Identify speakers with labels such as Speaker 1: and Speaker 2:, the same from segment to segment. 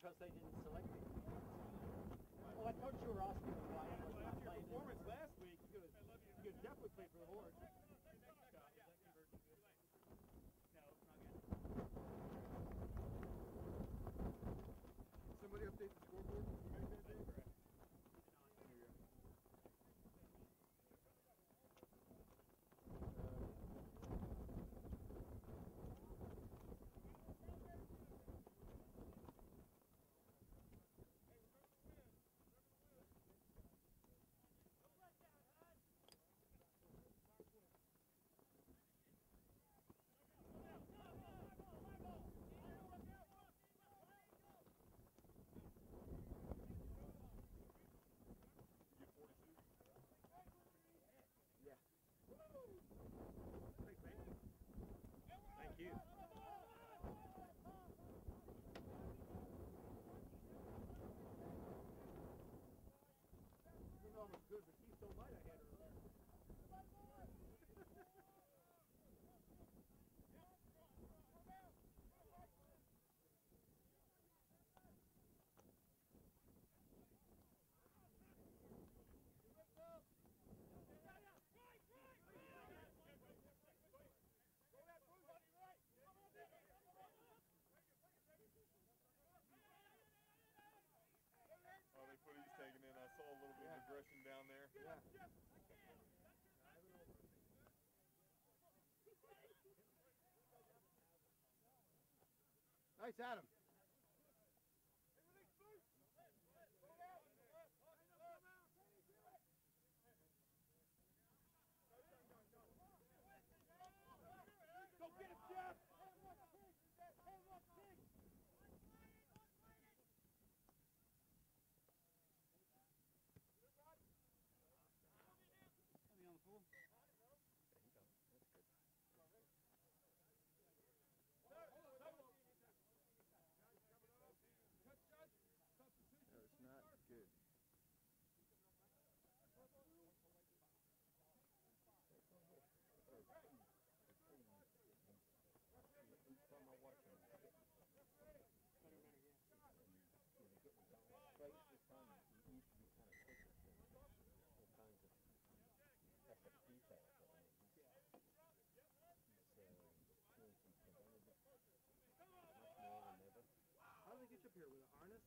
Speaker 1: because they didn't select
Speaker 2: down there.
Speaker 3: Yeah. Nice, Adam.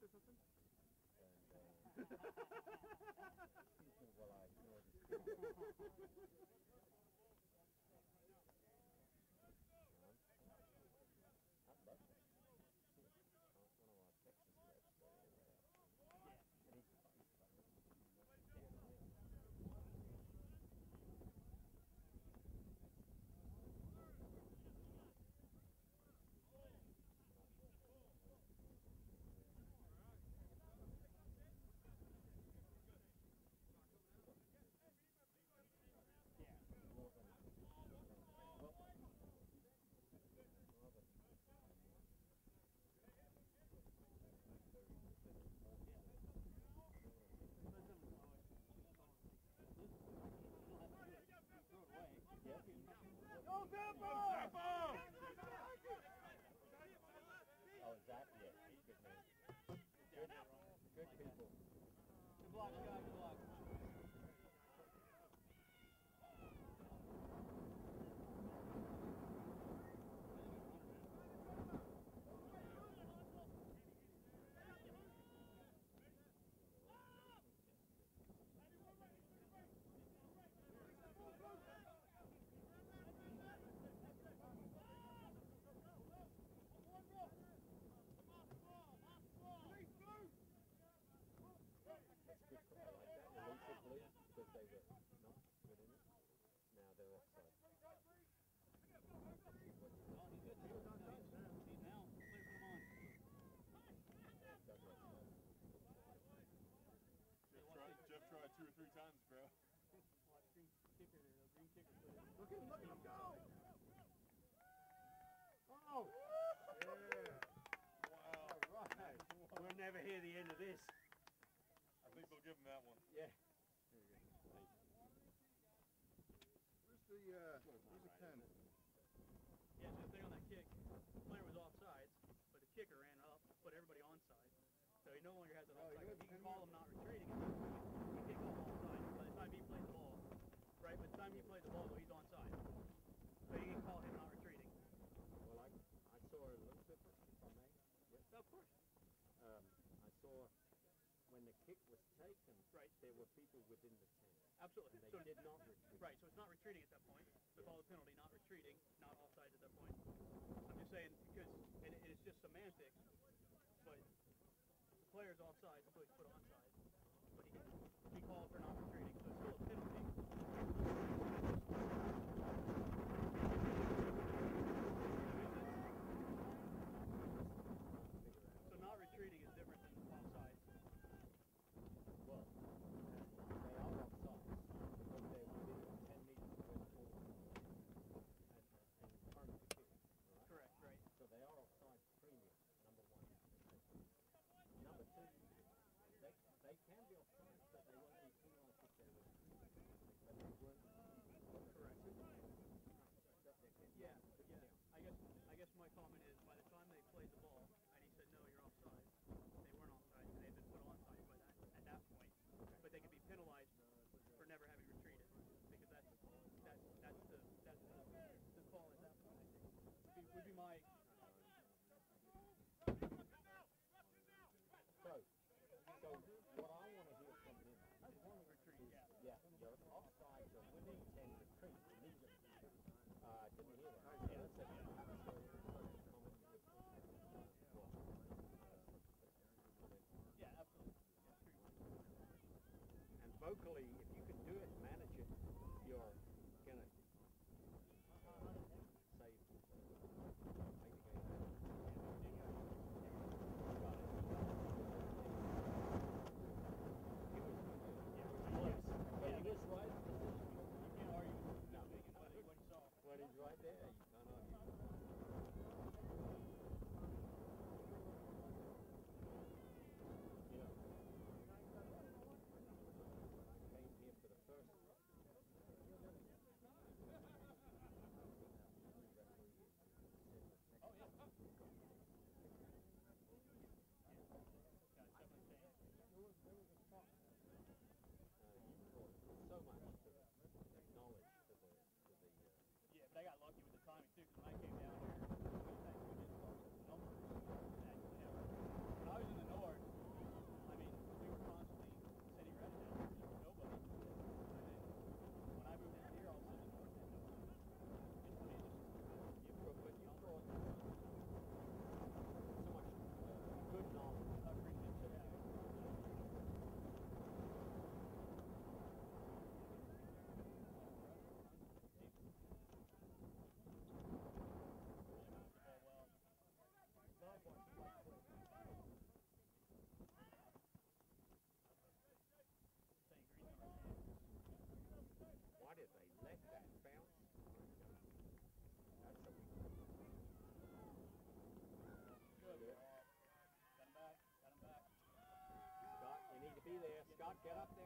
Speaker 3: or something?
Speaker 1: And, uh, well, I ignored block you. their offside. Jeff Jeff tried two or three times, bro. Watch green kicker there. Green
Speaker 4: kicker.
Speaker 1: Look at him, look at
Speaker 4: him go!
Speaker 1: Oh! Yeah! Wow. All right. We'll
Speaker 5: never hear the end of this.
Speaker 2: I think we'll give him that one.
Speaker 1: Yeah.
Speaker 6: the, uh, where's the pen?
Speaker 5: Yeah, same thing on that kick. The player was offsides, but the kicker ran up, put everybody onside. So he no longer has an offside. You,
Speaker 6: you
Speaker 5: can call him not retreating, and he kick off offside. By the time he plays the ball, right, by the time he plays the ball, though, he's onside. So you can call him not retreating.
Speaker 1: Well, I, I saw a little different, if I may. Yes.
Speaker 5: Oh, of course.
Speaker 1: Um, I saw when the kick was taken,
Speaker 5: right.
Speaker 1: there were people within the
Speaker 5: Absolutely.
Speaker 1: And they
Speaker 5: so
Speaker 1: did not retreat.
Speaker 5: Right, so it's not retreating at that point. The call the penalty, not retreating, not offside at that point. I'm just saying because, and, it, and it's just semantics, but the player's offside
Speaker 1: get up there.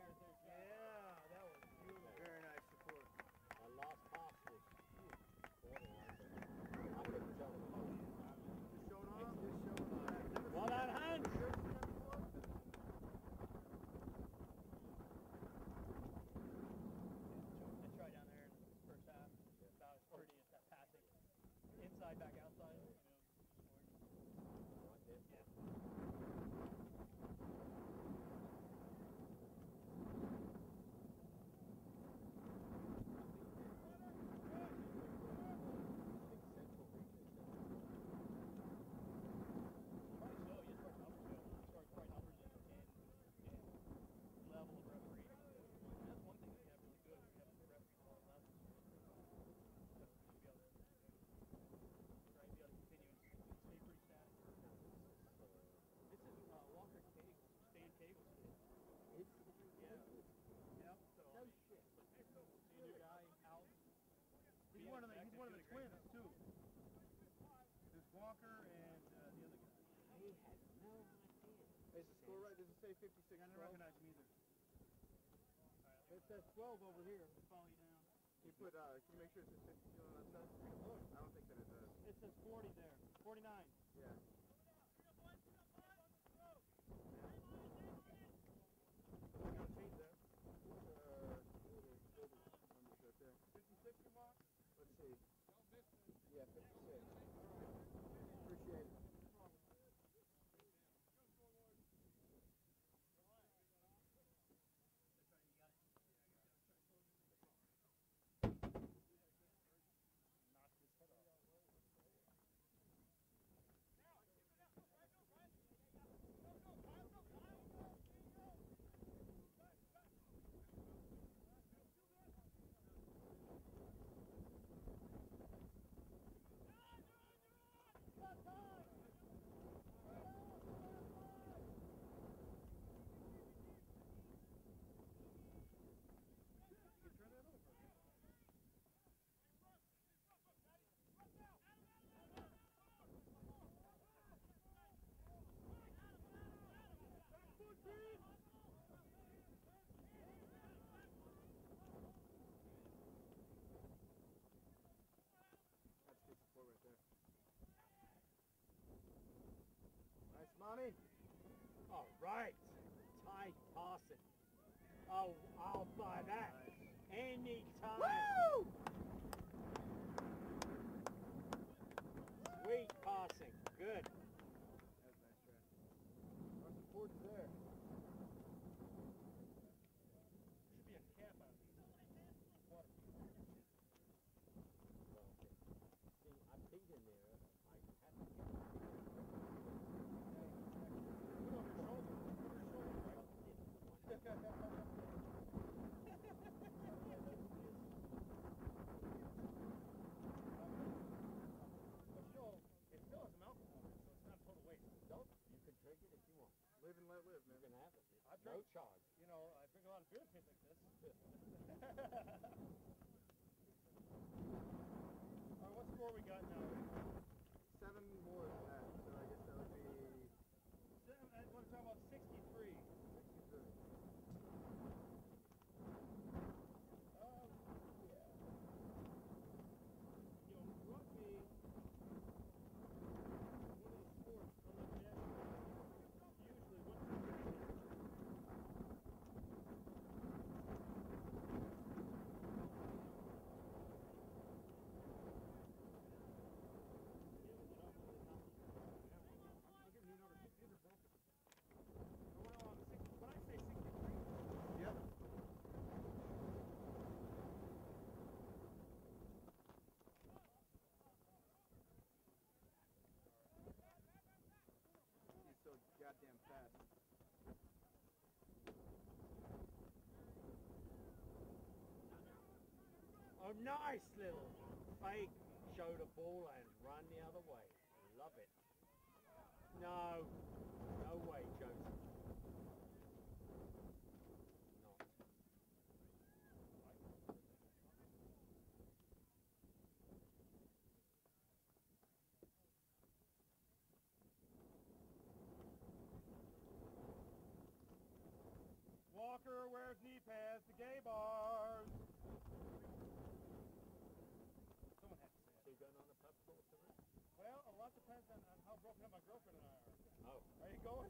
Speaker 6: 56
Speaker 3: I don't recognize him either. It says 12 over here. Follow you down.
Speaker 6: Can you put, uh, can you make sure it says 52 on that side? I don't think that it does.
Speaker 3: it says 40 there. 49.
Speaker 6: Yeah.
Speaker 3: We got change that.
Speaker 6: Uh, what is, what is numbers right there?
Speaker 3: 56 you mark?
Speaker 6: Let's see. Yeah, 56. Appreciate it.
Speaker 3: Knocked his head off. You can turn that over.
Speaker 6: That's good support right there. Nice, mommy.
Speaker 1: All right. Tight passing. Oh, I'll buy that. Anytime.
Speaker 6: Woo!
Speaker 1: Sweet passing. Good.
Speaker 6: That was a nice try. Our support is there.
Speaker 3: Should be a cap on these. Water.
Speaker 5: Well, see, I peed in there, I had to get.
Speaker 3: Put it on your shoulder. Put your shoulder right. But still, it still has some alcohol in it, so it's not total waste.
Speaker 5: Don't, you can drink it if you want.
Speaker 6: Live and let live, man.
Speaker 5: You can have it.
Speaker 3: I
Speaker 5: No charge.
Speaker 3: You know, I drink a lot of beer that tastes like this. All right, what score we got now?
Speaker 6: Seven more than that, so I guess that would be
Speaker 3: Seven, I want to talk about 63.
Speaker 6: 63.
Speaker 3: Um, yeah. You know, rugby, one of the sports, unlike basketball, usually what's the I'll give you another. These are broken. But when I'm on six, when I say 63,
Speaker 6: Yep. He's so goddamn fast.
Speaker 1: A nice little fake show the ball and run the other way. Love it. No. No way, Joseph.
Speaker 3: Walker wears knee pads to gay bars. Someone had to say
Speaker 5: So
Speaker 3: it.
Speaker 5: you going on a pub crawl tonight?
Speaker 3: Well, a lot depends on, on how broken up my girlfriend and I are.
Speaker 5: Oh.
Speaker 3: Are you going?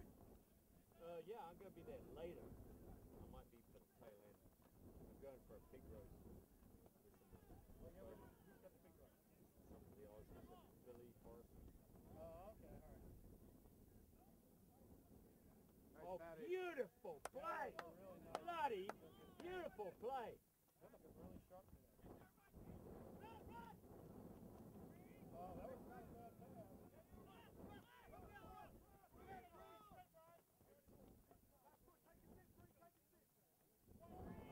Speaker 5: Uh, yeah, I'm gonna be there later. I might be for the tail end. I'm going for a pig roast.
Speaker 3: Well, yeah, we're, who's got the big one?
Speaker 5: some of the Aussies, Billy Forrest.
Speaker 3: Oh, okay, all right.
Speaker 6: Nice
Speaker 1: Oh,
Speaker 6: batting.
Speaker 1: beautiful play.
Speaker 3: Oh, really nice.
Speaker 1: Bloody beautiful play.
Speaker 3: That looking really sharp today. Oh, that was not a bad pass.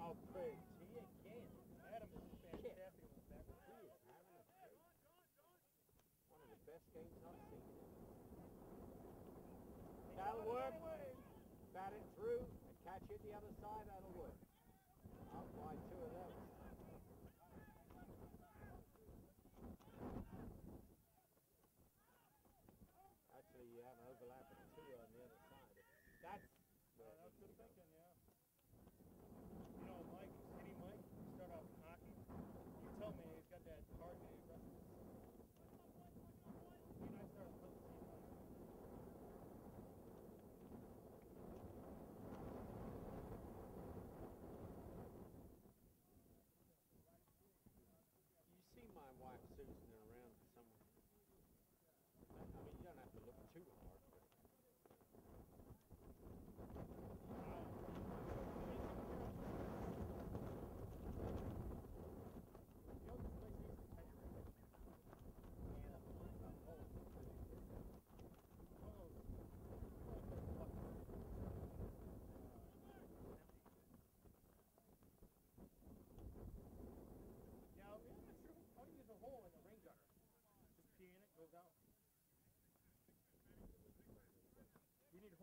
Speaker 1: Oh, pretty again.
Speaker 3: Adam was fantastic with that.
Speaker 5: He is having a great, one the best games I've seen.
Speaker 1: That'll work.
Speaker 3: Anyway,
Speaker 1: Bat it through and catch it the other side. That'll work. I'll buy two of those.
Speaker 5: Actually, you have an overlap of two on the other side.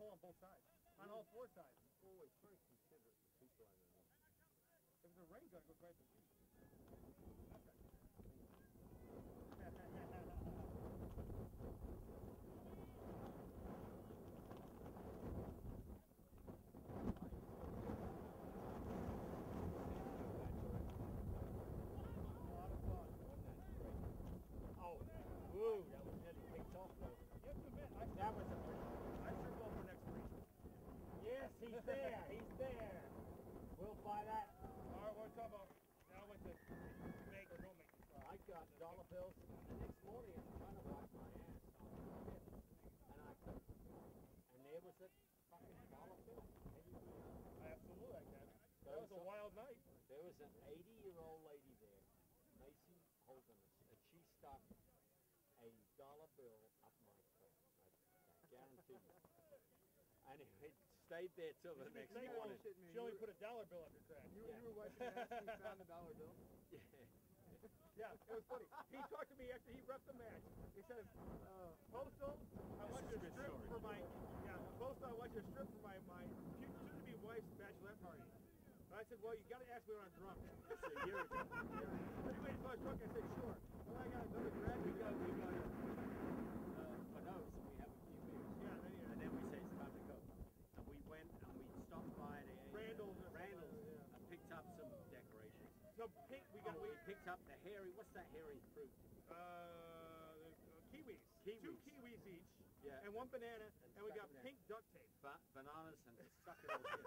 Speaker 3: hole on both sides, on all four sides.
Speaker 5: Always very considerate of people I know.
Speaker 3: If the rain gun goes right to the beach. That's right. A lot of fun.
Speaker 1: Oh, woo, that was nearly picked off though.
Speaker 3: You have to admit, I
Speaker 1: That was a pretty
Speaker 3: I sure go for next three.
Speaker 1: Yes, he's there, he's there. We'll buy that.
Speaker 3: All right, we're talking about now what to make or don't make.
Speaker 1: I got dollar bills the next morning I'm trying to wipe my ass on the tip, and I couldn't. And there was a fucking dollar bill. Can you believe it?
Speaker 3: Absolutely, I can. That was a wild night.
Speaker 1: There was an 80-year-old lady there, Macy Holderness, and she stuck a dollar bill up my crack. I, I. And it stayed there till the next
Speaker 3: Say,
Speaker 1: morning.
Speaker 3: well, She only put a dollar bill up your crack.
Speaker 6: You,
Speaker 1: Yeah.
Speaker 6: you were wiping your ass and you found a dollar bill?
Speaker 1: Yeah.
Speaker 3: Yeah, it was funny. He talked to me after he ref the match. He says, uh, Postal, I want you to
Speaker 1: is a good
Speaker 3: strip
Speaker 1: story.
Speaker 3: for my, yeah, Postal, I want you to strip for my, my soon-to-be wife's bachelorette party. And I said, well, you gotta ask me when I'm drunk.
Speaker 1: That's a year ago.
Speaker 3: But he waited I was drunk. I said, sure. Well, I got another grad.
Speaker 1: We go, we go to uh, Fado's and we have a few beers.
Speaker 3: Yeah, then he,
Speaker 1: And then we say it's time to go. And we went and we stopped by the uh,
Speaker 3: Randall's or something,
Speaker 1: Randall's
Speaker 3: yeah.
Speaker 1: and picked up some decorations.
Speaker 3: so pink, we got,
Speaker 1: Oh,
Speaker 3: we,
Speaker 1: we picked up the hairy. What's that hairy fruit?
Speaker 3: uh, there's, uh, kiwis. Two
Speaker 1: Kiwis.
Speaker 3: kiwis each.
Speaker 1: Yeah.
Speaker 3: And one banana. And, we got
Speaker 1: it in.
Speaker 3: pink duct tape.
Speaker 1: Ba- bananas and stuck it all together.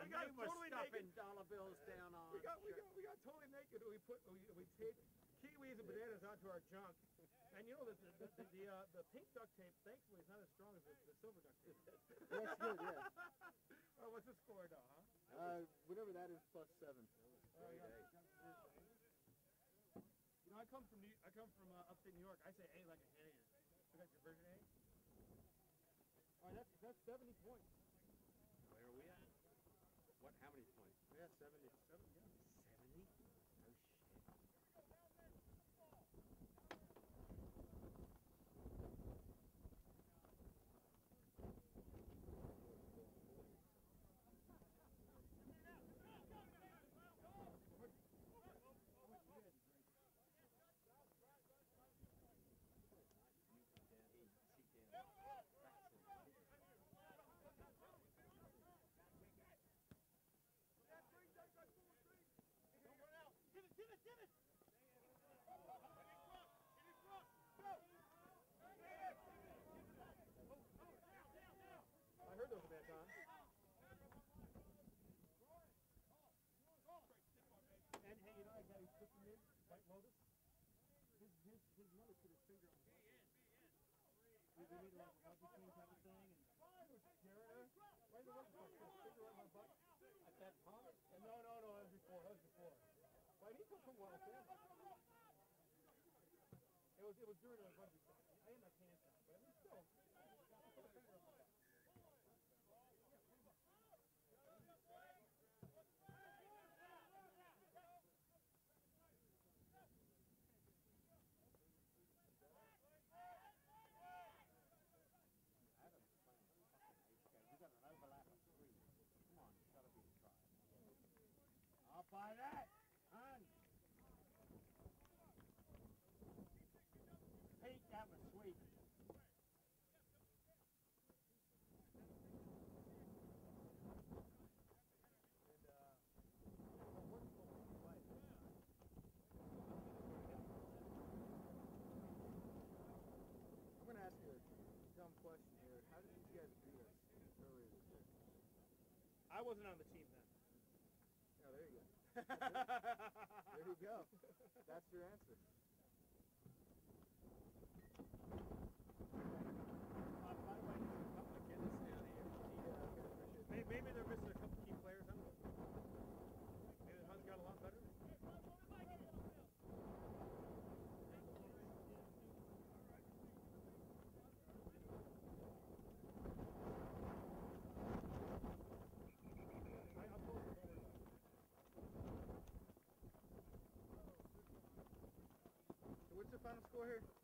Speaker 3: we got
Speaker 1: they were
Speaker 3: totally
Speaker 1: stuffing
Speaker 3: naked.
Speaker 1: dollar bills down on.
Speaker 3: We got, we got, we got totally naked. We put, we, we taped kiwis and bananas onto our junk. And you know that the the, the, the, uh, the pink duct tape, thankfully, is not as strong as the, the silver duct tape.
Speaker 6: That's good, yeah.
Speaker 3: oh, what's the score now, huh?
Speaker 6: Uh, whatever that is, plus seven.
Speaker 3: Oh, yeah. I come from New, I come from uh, upstate New York. I say A like a hanger. I got your version A. All right, that's that's 70 points.
Speaker 1: Where are we at? What? How many points?
Speaker 3: We had 70. No, no, no. It was, it was during the rugby thing. I had my pants on, but I mean, still. he put a finger on my butt.
Speaker 1: We got an overlap of three. Come on, it's gotta be a try. Buy that. Pete, that was sweet.
Speaker 3: Uh,
Speaker 6: you dumb question here. How did these guys beat us earlier this year?
Speaker 3: I wasn't on the team
Speaker 6: there you go. That's your answer.
Speaker 1: Uh, by the way, there's a couple of Guinness down here.
Speaker 6: Yeah, okay, appreciate it.
Speaker 3: Maybe, maybe they're missing a couple key players. I don't know. Maybe the Huns got a lot better. I, I'll post it over.
Speaker 6: So what's the final score here?